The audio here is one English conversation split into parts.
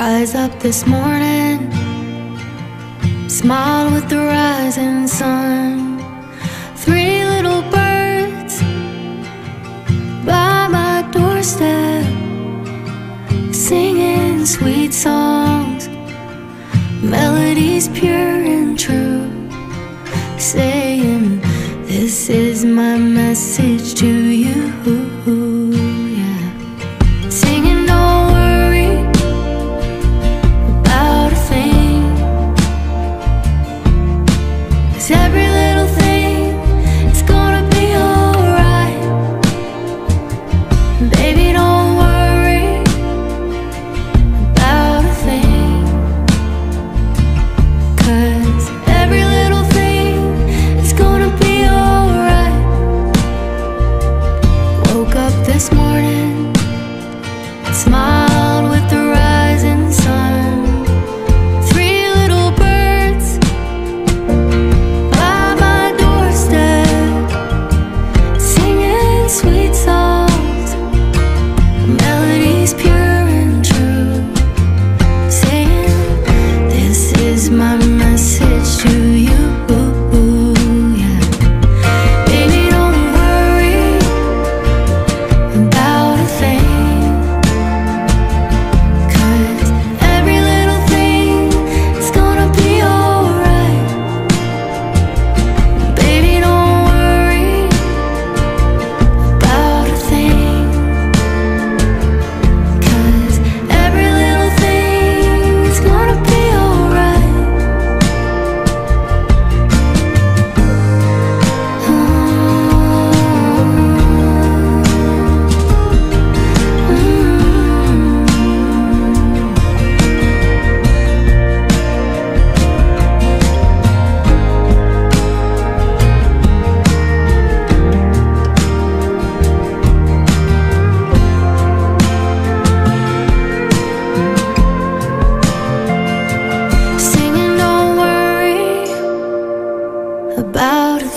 Rise up this morning, smile with the rising sun. Three little birds by my doorstep, singing sweet songs, melodies pure and true, saying, This is my message to you.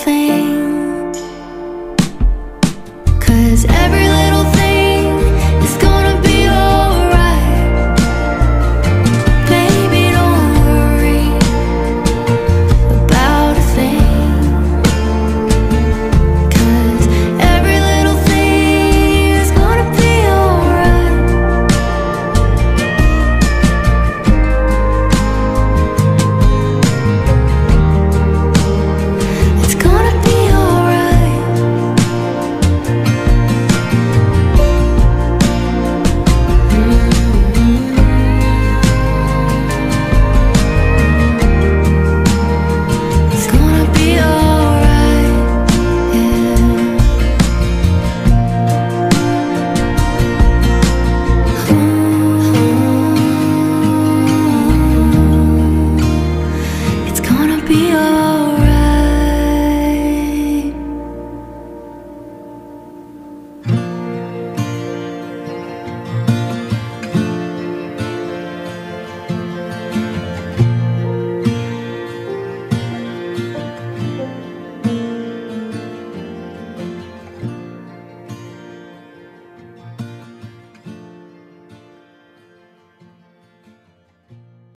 thing